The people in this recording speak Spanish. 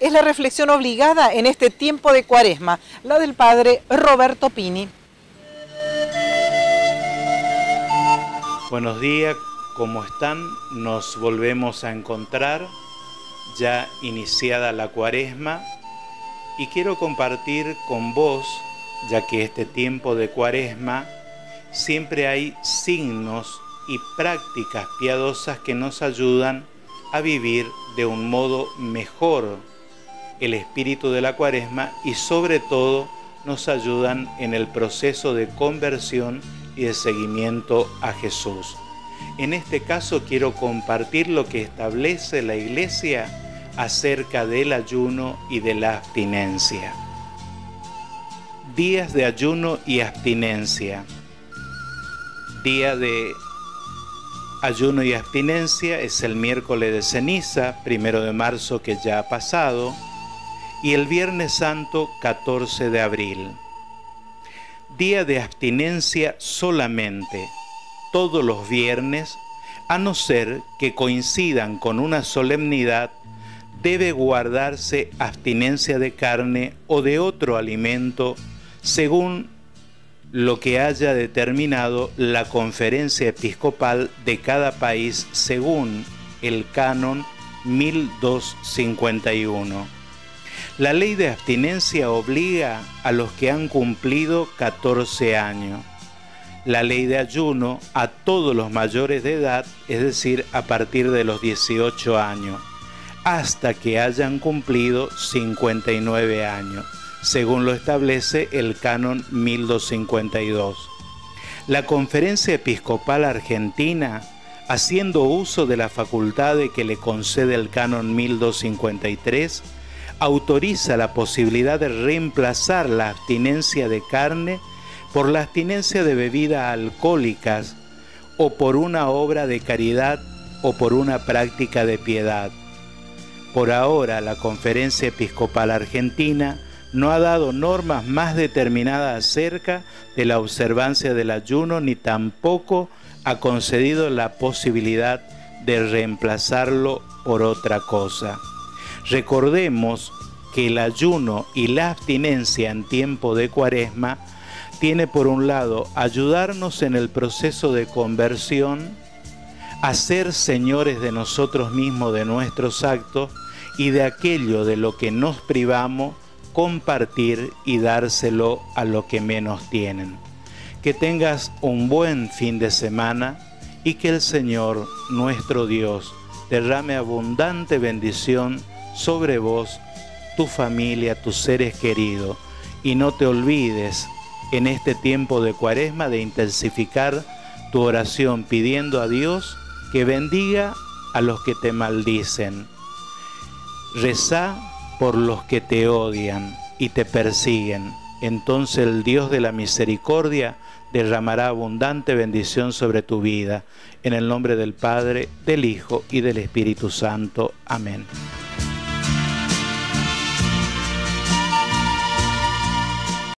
es la reflexión obligada en este tiempo de cuaresma, la del padre Roberto Pini. Buenos días, ¿cómo están? Nos volvemos a encontrar ya iniciada la cuaresma y quiero compartir con vos, ya que este tiempo de cuaresma siempre hay signos y prácticas piadosas que nos ayudan a vivir de un modo mejor el espíritu de la cuaresma y sobre todo nos ayudan en el proceso de conversión y de seguimiento a Jesús. En este caso quiero compartir lo que establece la iglesia acerca del ayuno y de la abstinencia. Días de ayuno y abstinencia. Día de ayuno y abstinencia es el miércoles de ceniza, primero de marzo que ya ha pasado, y el viernes santo 14 de abril. Día de abstinencia solamente, todos los viernes, a no ser que coincidan con una solemnidad debe guardarse abstinencia de carne o de otro alimento según lo que haya determinado la conferencia episcopal de cada país según el canon 1251. La ley de abstinencia obliga a los que han cumplido 14 años. La ley de ayuno a todos los mayores de edad, es decir, a partir de los 18 años hasta que hayan cumplido 59 años, según lo establece el canon 1252. La Conferencia Episcopal Argentina, haciendo uso de la facultad que le concede el canon 1253, autoriza la posibilidad de reemplazar la abstinencia de carne por la abstinencia de bebidas alcohólicas o por una obra de caridad o por una práctica de piedad por ahora la Conferencia Episcopal Argentina no ha dado normas más determinadas acerca de la observancia del ayuno ni tampoco ha concedido la posibilidad de reemplazarlo por otra cosa. Recordemos que el ayuno y la abstinencia en tiempo de cuaresma tiene por un lado ayudarnos en el proceso de conversión, a ser señores de nosotros mismos, de nuestros actos, y de aquello de lo que nos privamos, compartir y dárselo a los que menos tienen. Que tengas un buen fin de semana y que el Señor, nuestro Dios, derrame abundante bendición sobre vos, tu familia, tus seres queridos. Y no te olvides en este tiempo de cuaresma de intensificar tu oración pidiendo a Dios que bendiga a los que te maldicen Reza por los que te odian y te persiguen. Entonces el Dios de la misericordia derramará abundante bendición sobre tu vida. En el nombre del Padre, del Hijo y del Espíritu Santo. Amén.